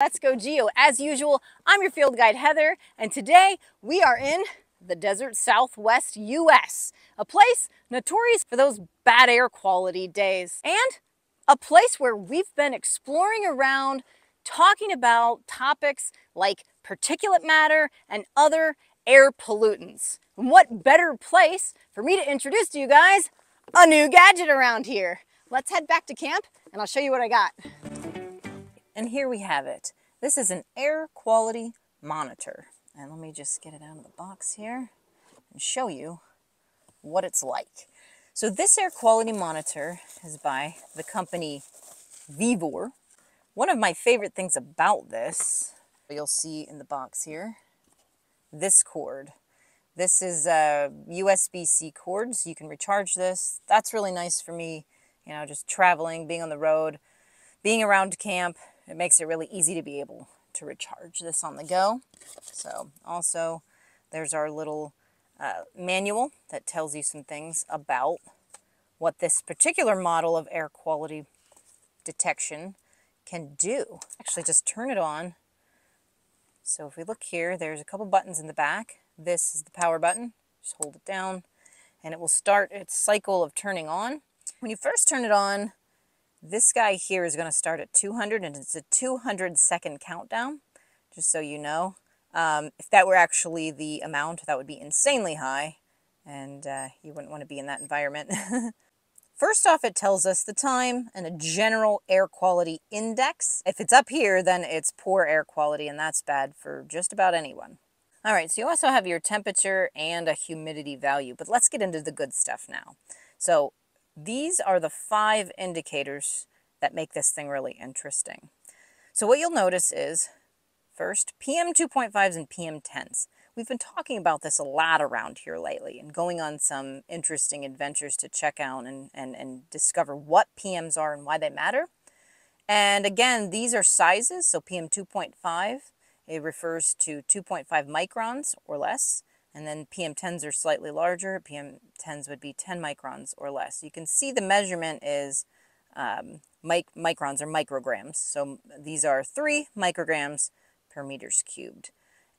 Let's go geo. As usual, I'm your field guide Heather, and today we are in the desert southwest US, a place notorious for those bad air quality days, and a place where we've been exploring around talking about topics like particulate matter and other air pollutants. And what better place for me to introduce to you guys a new gadget around here. Let's head back to camp and I'll show you what I got. And here we have it. This is an air quality monitor. And let me just get it out of the box here and show you what it's like. So this air quality monitor is by the company Vevor. One of my favorite things about this, you'll see in the box here, this cord. This is a USB-C cord, so you can recharge this. That's really nice for me, you know, just traveling, being on the road, being around camp, it makes it really easy to be able to recharge this on the go. So also there's our little uh, manual that tells you some things about what this particular model of air quality detection can do. Actually just turn it on. So if we look here, there's a couple buttons in the back. This is the power button. Just hold it down and it will start its cycle of turning on. When you first turn it on, this guy here is going to start at 200 and it's a 200 second countdown, just so you know. Um, if that were actually the amount, that would be insanely high and uh, you wouldn't want to be in that environment. First off, it tells us the time and a general air quality index. If it's up here, then it's poor air quality and that's bad for just about anyone. All right, so you also have your temperature and a humidity value, but let's get into the good stuff now. So these are the five indicators that make this thing really interesting. So what you'll notice is, first, PM 2.5s and PM 10s. We've been talking about this a lot around here lately and going on some interesting adventures to check out and, and, and discover what PMs are and why they matter. And again, these are sizes, so PM 2.5, it refers to 2.5 microns or less. And then PM10s are slightly larger. PM10s would be 10 microns or less. You can see the measurement is um, mic microns or micrograms. So these are 3 micrograms per meters cubed.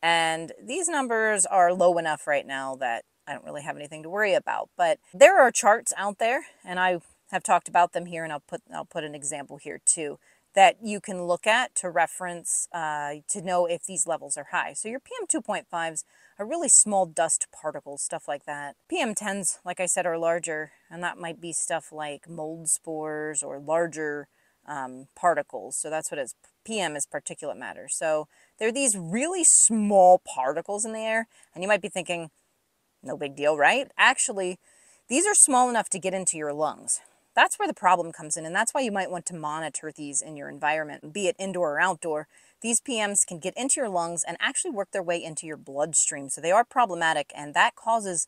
And these numbers are low enough right now that I don't really have anything to worry about. But there are charts out there, and I have talked about them here, and I'll put, I'll put an example here too, that you can look at to reference uh, to know if these levels are high. So your PM 2.5s are really small dust particles, stuff like that. PM10s, like I said, are larger, and that might be stuff like mold spores or larger um, particles. So that's what is PM is particulate matter. So there are these really small particles in the air, and you might be thinking, no big deal, right? Actually, these are small enough to get into your lungs. That's where the problem comes in, and that's why you might want to monitor these in your environment, be it indoor or outdoor. These PMs can get into your lungs and actually work their way into your bloodstream, so they are problematic, and that causes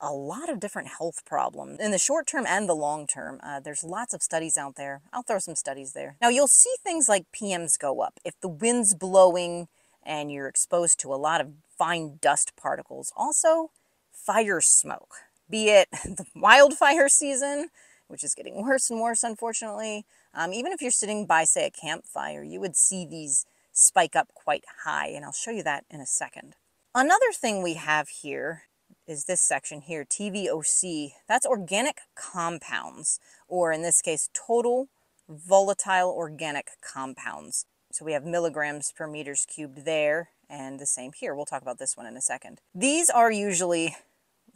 a lot of different health problems in the short term and the long term. Uh, there's lots of studies out there. I'll throw some studies there. Now, you'll see things like PMs go up. If the wind's blowing and you're exposed to a lot of fine dust particles, also fire smoke, be it the wildfire season, which is getting worse and worse, unfortunately. Um, even if you're sitting by, say, a campfire, you would see these spike up quite high, and I'll show you that in a second. Another thing we have here is this section here, TVOC. That's organic compounds, or in this case, total volatile organic compounds. So we have milligrams per meters cubed there, and the same here. We'll talk about this one in a second. These are usually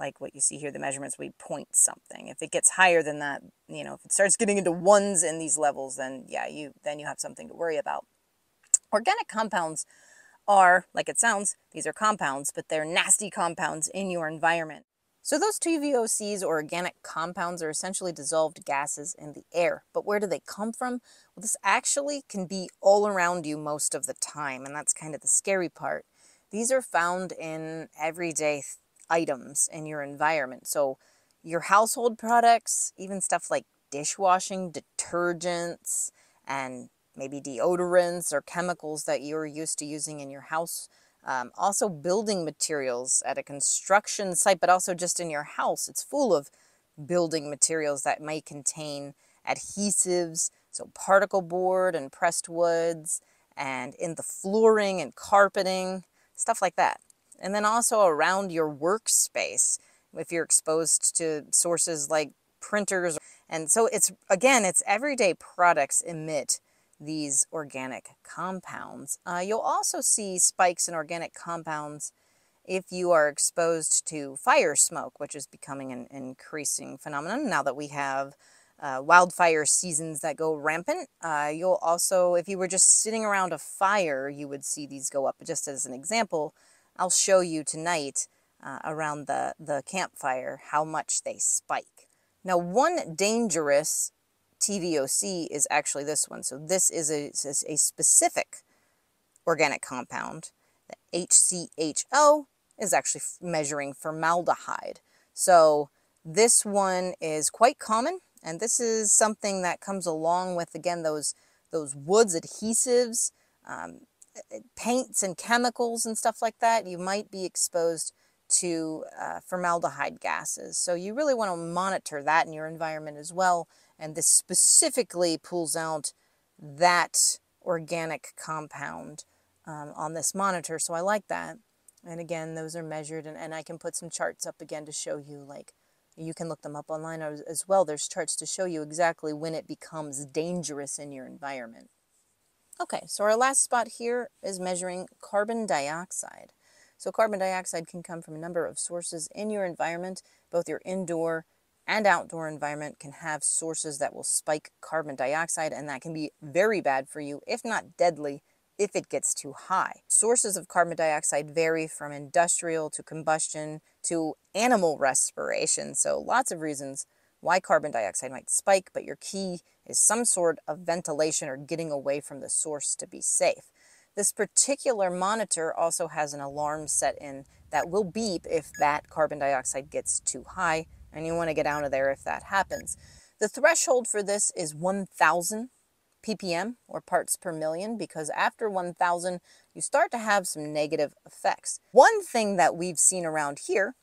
like what you see here, the measurements, we point something. If it gets higher than that, you know, if it starts getting into ones in these levels, then yeah, you then you have something to worry about. Organic compounds are, like it sounds, these are compounds, but they're nasty compounds in your environment. So those TVOCs or organic compounds are essentially dissolved gases in the air. But where do they come from? Well, this actually can be all around you most of the time, and that's kind of the scary part. These are found in everyday items in your environment. So your household products, even stuff like dishwashing, detergents, and maybe deodorants or chemicals that you're used to using in your house. Um, also building materials at a construction site, but also just in your house. It's full of building materials that may contain adhesives, so particle board and pressed woods, and in the flooring and carpeting, stuff like that. And then also around your workspace, if you're exposed to sources like printers. And so it's, again, it's everyday products emit these organic compounds. Uh, you'll also see spikes in organic compounds if you are exposed to fire smoke, which is becoming an increasing phenomenon now that we have uh, wildfire seasons that go rampant. Uh, you'll also, if you were just sitting around a fire, you would see these go up. Just as an example, I'll show you tonight uh, around the, the campfire how much they spike. Now, one dangerous TVOC is actually this one. So this is a, is a specific organic compound. The HCHO is actually measuring formaldehyde. So this one is quite common and this is something that comes along with, again, those, those woods adhesives, um, paints and chemicals and stuff like that. You might be exposed to uh, formaldehyde gases. So you really want to monitor that in your environment as well. And this specifically pulls out that organic compound um, on this monitor. So I like that. And again, those are measured and, and I can put some charts up again to show you like you can look them up online as well. There's charts to show you exactly when it becomes dangerous in your environment. Okay, so our last spot here is measuring carbon dioxide. So carbon dioxide can come from a number of sources in your environment. Both your indoor and outdoor environment can have sources that will spike carbon dioxide and that can be very bad for you, if not deadly, if it gets too high. Sources of carbon dioxide vary from industrial to combustion to animal respiration. So lots of reasons why carbon dioxide might spike, but your key is some sort of ventilation or getting away from the source to be safe. This particular monitor also has an alarm set in that will beep if that carbon dioxide gets too high, and you want to get out of there if that happens. The threshold for this is 1,000 ppm or parts per million because after 1000 you start to have some negative effects. One thing that we've seen around here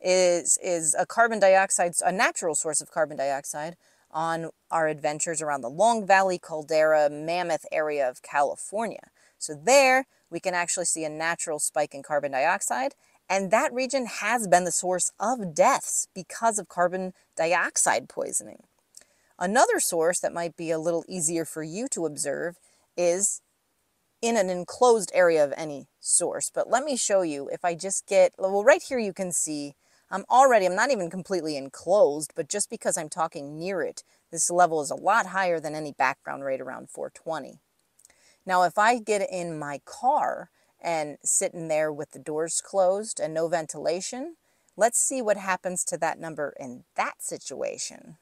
is, is a carbon dioxide, a natural source of carbon dioxide on our adventures around the Long Valley, Caldera, Mammoth area of California. So there we can actually see a natural spike in carbon dioxide and that region has been the source of deaths because of carbon dioxide poisoning. Another source that might be a little easier for you to observe is in an enclosed area of any source. But let me show you if I just get, well, right here you can see I'm already, I'm not even completely enclosed, but just because I'm talking near it, this level is a lot higher than any background rate around 420. Now, if I get in my car and sit in there with the doors closed and no ventilation, let's see what happens to that number in that situation.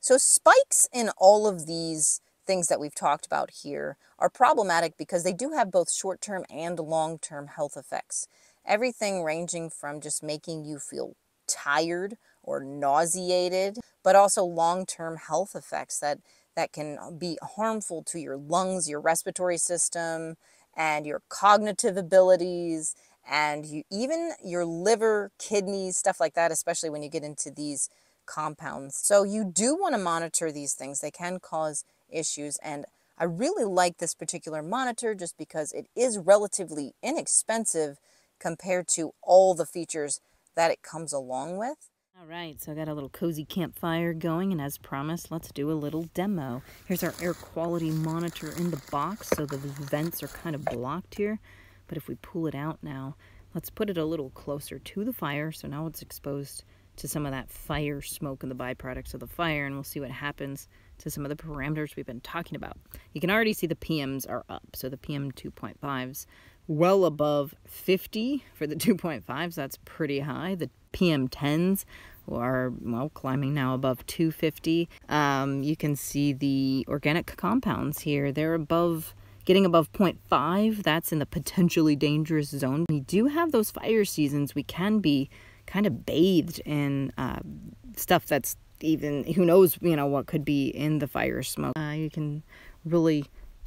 So spikes in all of these things that we've talked about here are problematic because they do have both short-term and long-term health effects. Everything ranging from just making you feel tired or nauseated, but also long-term health effects that, that can uh, be harmful to your lungs, your respiratory system, and your cognitive abilities, and you, even your liver, kidneys, stuff like that, especially when you get into these compounds. So you do want to monitor these things. They can cause issues and I really like this particular monitor just because it is relatively inexpensive compared to all the features that it comes along with. All right, so I got a little cozy campfire going, and as promised, let's do a little demo. Here's our air quality monitor in the box, so the vents are kind of blocked here. But if we pull it out now, let's put it a little closer to the fire, so now it's exposed to some of that fire smoke and the byproducts of the fire, and we'll see what happens to some of the parameters we've been talking about. You can already see the PMs are up, so the PM 2.5s well above 50 for the 2.5s, that's pretty high. The PM 10s are, well, climbing now above 250. Um, you can see the organic compounds here, they're above getting above 0.5 that's in the potentially dangerous zone. We do have those fire seasons. We can be kind of bathed in uh, stuff that's even who knows you know what could be in the fire smoke. Uh, you can really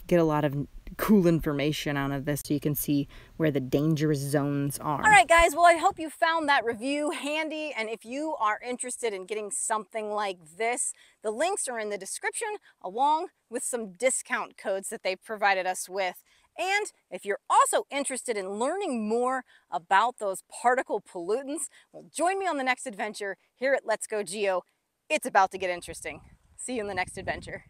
get a lot of cool information out of this so you can see where the dangerous zones are. All right, guys. Well, I hope you found that review handy. And if you are interested in getting something like this, the links are in the description along with some discount codes that they provided us with. And if you're also interested in learning more about those particle pollutants, well, join me on the next adventure here at Let's Go Geo. It's about to get interesting. See you in the next adventure.